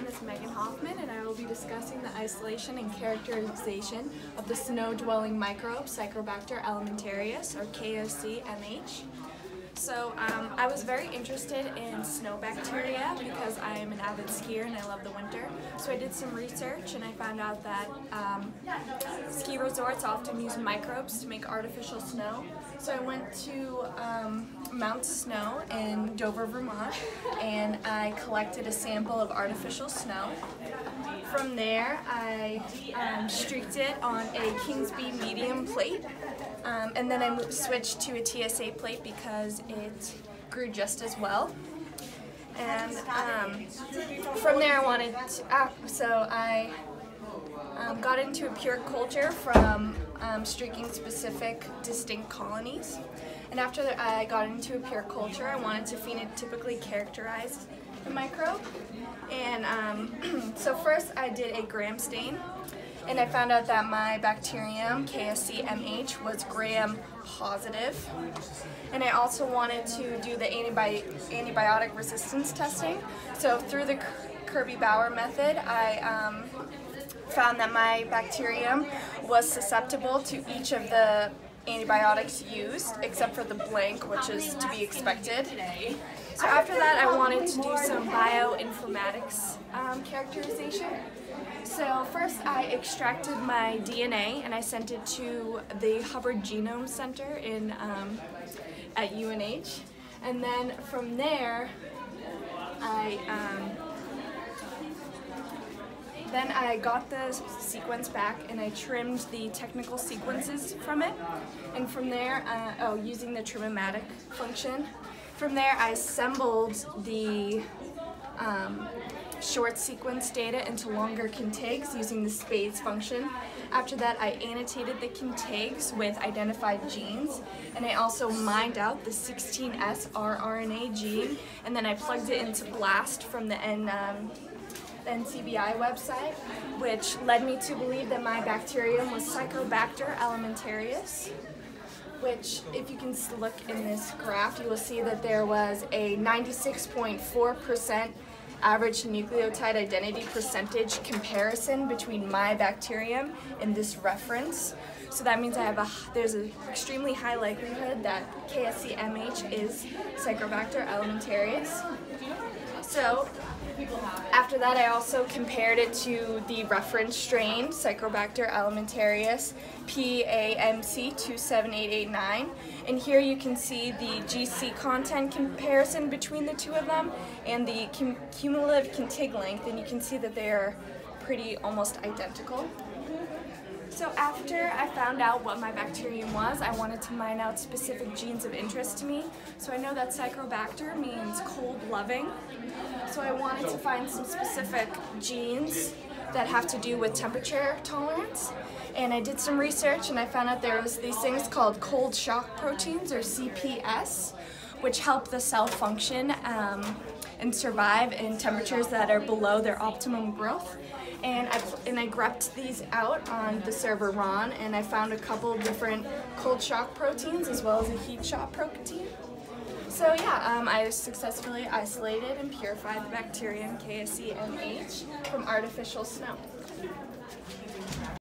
name is Meghan Hoffman and I will be discussing the isolation and characterization of the snow-dwelling microbe Psychrobacter alimentarius or KSC-MH. So um, I was very interested in snow bacteria because I am an avid skier and I love the winter. So I did some research and I found out that um, ski resorts often use microbes to make artificial snow. So I went to um, Mount Snow in Dover, Vermont and I collected a sample of artificial snow. From there I um, streaked it on a King's B medium plate um, and then I switched to a TSA plate because it grew just as well. And um, from there I wanted to, ah, so I um, got into a pure culture from um, streaking specific distinct colonies. And after I got into a pure culture, I wanted to phenotypically characterize the microbe. And um, so first I did a gram stain and I found out that my bacterium, KSC-MH, was gram positive. And I also wanted to do the antibi antibiotic resistance testing. So through the Kirby-Bauer method, I um, found that my bacterium was susceptible to each of the antibiotics used, except for the blank, which is to be expected. So after that, I wanted to do some bioinformatics um, characterization. So first I extracted my DNA and I sent it to the Hubbard Genome Center in um, at UNH. And then from there, I um, then I got the sequence back and I trimmed the technical sequences from it. And from there, uh, oh, using the trimmomatic function. From there, I assembled the um, short sequence data into longer contigs using the spades function. After that, I annotated the contigs with identified genes, and I also mined out the 16S rRNA gene, and then I plugged it into BLAST from the N, um, NCBI website, which led me to believe that my bacterium was Psychrobacter alimentarius which if you can look in this graph, you will see that there was a 96.4% average nucleotide identity percentage comparison between my bacterium and this reference. So that means I have a there's an extremely high likelihood that KSC-MH is Psychrobacter alimentarius. So that, I also compared it to the reference strain, Psychrobacter alimentarius PAMC 27889. And here you can see the GC content comparison between the two of them and the cum cumulative contig length, and you can see that they are pretty almost identical. So after I found out what my bacterium was, I wanted to mine out specific genes of interest to me. So I know that Psychrobacter means cold-loving. So I wanted to find some specific genes that have to do with temperature tolerance. And I did some research and I found out there was these things called cold shock proteins or CPS, which help the cell function um, and survive in temperatures that are below their optimum growth and I, and I grepped these out on the server Ron and I found a couple different cold shock proteins as well as a heat shock protein. So yeah, um, I successfully isolated and purified the bacterium KSC-MH from artificial snow.